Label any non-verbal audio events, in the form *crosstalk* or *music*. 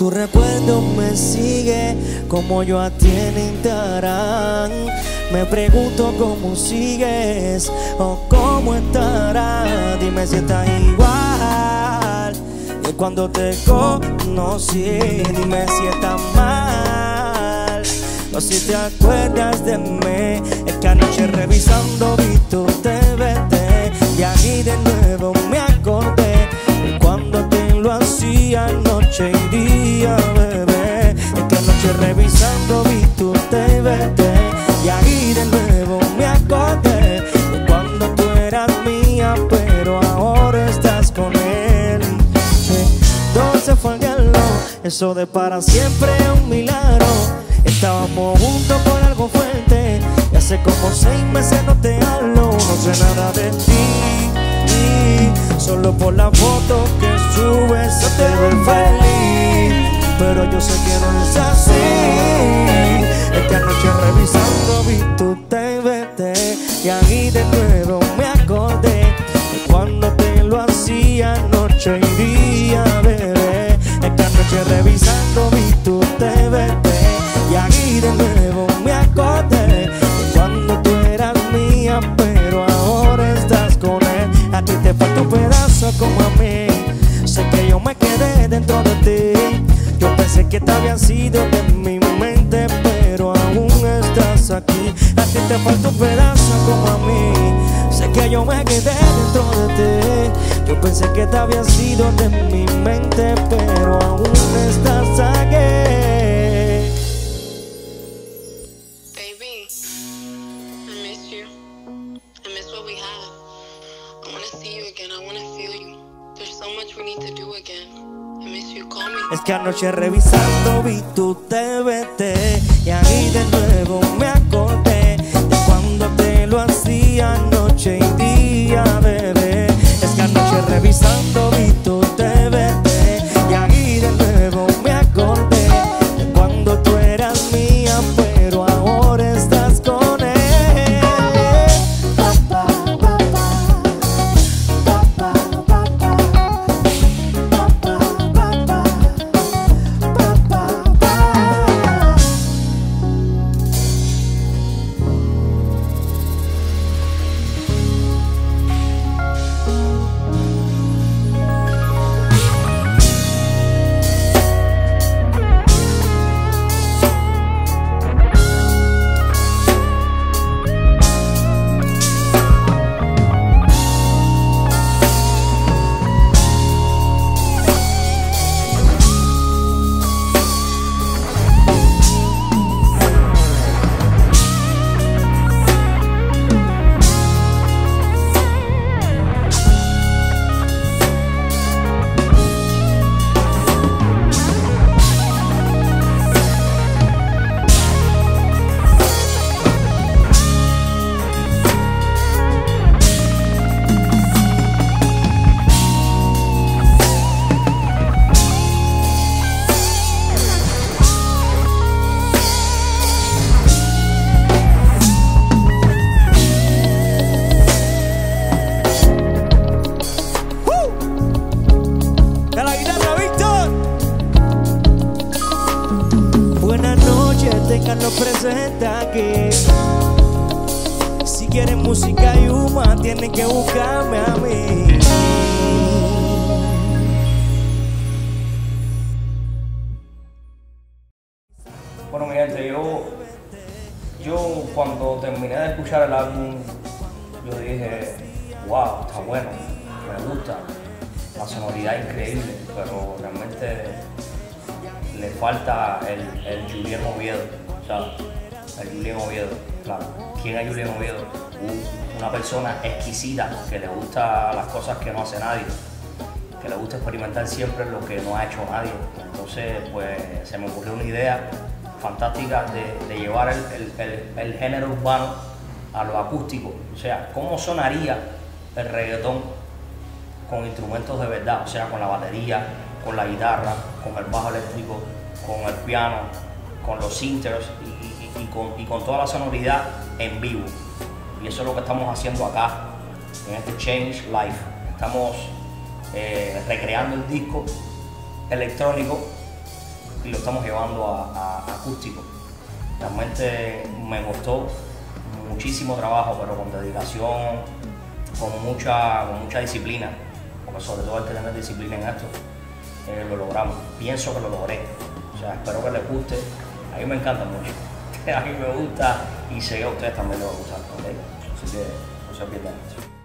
Tu recuerdo me sigue como yo a ti en Instagram. Me pregunto cómo sigues o cómo estarás. Dime si estás igual que cuando te conocí. Dime si estás mal o si te acuerdas de mí. Es que anoche revisando vi tu TVT y ahí de nuevo me acordé cuando te lo hacía noche y día, bebé. Es que anoche revisando vi tu TVT y ahí de nuevo me acordé de cuando tú eras mía, pero ahora estás con él. Se fue al diablo, eso de para siempre un milagro. Estábamos juntos por algo fuerte y hace como seis meses no te hablo, no sé nada de ti. Solo por la foto que subes se te ve feliz, pero yo sé que no es así. Es que anoche revisando vi tu TVT y ahí de nuevo me acordé de cuando te lo hacía noche y día, bebé. Es que anoche revisando vi tu TVT y ahí de nuevo me acordé de cuando tú eras mía, pero que te había sido de mi mente, pero aún estás aquí. A ti te falta un pedazo como a mí. Sé que yo me quedé dentro de ti. Yo pensé que te había sido de mi mente, pero aún estás aquí. Baby, I miss you. I miss what we had. I want to see you again. I want to feel you. There's so much we need to do again. Es que anoche revisando vi tu TVT y ahí de nuevo me acordé de cuando te lo hacía noche y día, bebé. Es que anoche revisando tenganlo presente aquí. Si quieren música y humor, tienen que buscarme a mí. Bueno, mi gente, yo, yo cuando terminé de escuchar el álbum, yo dije, wow, está bueno, me gusta, la sonoridad increíble, pero realmente le falta el, el Julien Oviedo, ¿sabes? El Julien Oviedo, claro. ¿Quién es Julien Oviedo? Un- Una persona exquisita que le gusta las cosas que no hace nadie que le gusta experimentar siempre lo que no ha hecho nadie. Entonces, pues se me ocurrió una idea fantástica de, llevar el género urbano a lo acústico. O sea, ¿cómo sonaría el reggaetón con instrumentos de verdad? O sea, con la batería, con la guitarra, con el bajo eléctrico, con el piano, con los synthers y, con, toda la sonoridad en vivo. Y eso es lo que estamos haciendo acá, en este Change Life. Estamos eh, recreando el disco electrónico y lo estamos llevando a, acústico. Realmente me costó muchísimo trabajo, pero con dedicación, con mucha, con mucha disciplina, porque sobre todo hay que tener disciplina en esto, eh, lo logramos. Pienso que lo logré. O sea, espero que les guste. A mí me encanta mucho. *laughs* A mí me gusta y sé que a ustedes también les va a gustar. ¿ok? Así que no se pierdan.